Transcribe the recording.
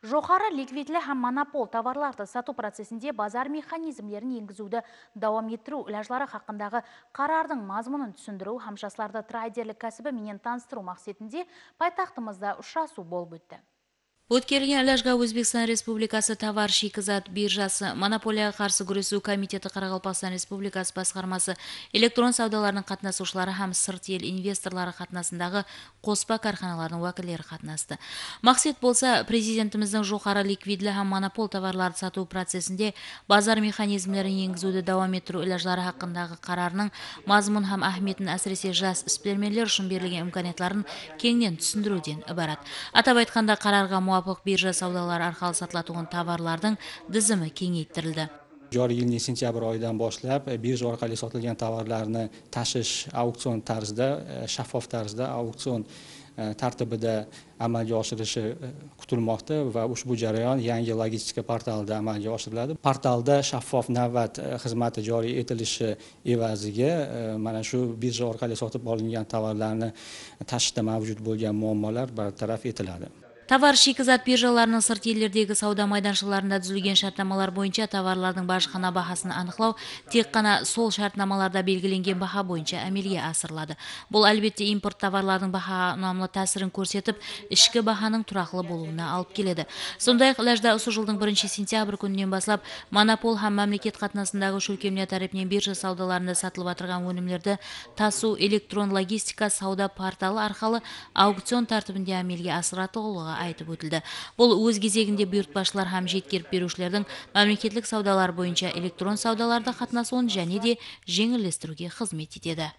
Жоғары ликвидлі һәм монопол товарларды сату процесінде базар механизмлерін енгізуді дауам еттіру үләжлары хақындағы қарардың мазмұнын түсіндіру һәм жастарды трейдерлік кәсібі менен таныстыру мақсатында пайтақтымызда ұшырасу болып өтті. Өткерілген ілажға өзбекстан республикасы товар шикізат биржасы монополияға қарсы күресу комитеті қарақалпақстан республикасы басқармасы электрон саудаларының қатынасушылары һәм сырт ел инвесторлары қатынасындағы қоспа карханаларының уәкілдері қатынасты. Мақсат болса президентіміздің жоғары ликвидлі һәм монопол товарларды сату процесінде базар механизмдерін енгізуді дауам ettіру ілажлары хақындағы қарарының мазмұн һәм ахметін әсіресе жас ісперлерлер үшін берілген имканиятларын кеңінен түсіндіруден ібарат атап айтқанда қарарға муафық биржа саудалары orqali сатылатын tovarlarning тізімі kengaytirildi joriy yilning sentyabr oyidan boshlab birja orqali sotilgan tovarlarni tashish auksion tarzida shaffof tarzda auksion tartibida amalga oshirishi kutilmoqda va ushbu jarayon yangi logistika portalida amalga oshiriladi portalda shaffof navbat xizmati joriy etilishi evaziga mana shu birja orqali sotib olingan tovarlarni tashishda mavjud bo'lgan muammolar bartaraf etiladi товар шикізат биржаларының сырт елдердегі сауда майданшыларында түзілген шарттамалар бойынша товарлардың бажхана бағасын анықтау тек қана сол шартнамаларда белгіленген баға бойынша әмелге асырылады. Бұл әлбетте импорт товарлардың баға тәсірін көрсетіп ішкі бағаның тұрақлы болуына алып келеді. Сондай ақ ләжда осы жылдың бірінші сентябрь күнінен бастап монопол һәм мемлекет қатынасындағы шөлкемлер тарапынан биржа саудаларында сатылып жатырған өнімдерді тасу электрон логистика сауда порталы арқылы аукцион тәртібінде әмелге асыратылуға айтып өтілді. Бұл өз кезегінде бұйыртпашылар һәм жеткеріп берушілердің мемлекеттік саудалар бойынша электрон саудаларда қатынасуын және де жеңілдестіруге қызмет етеді.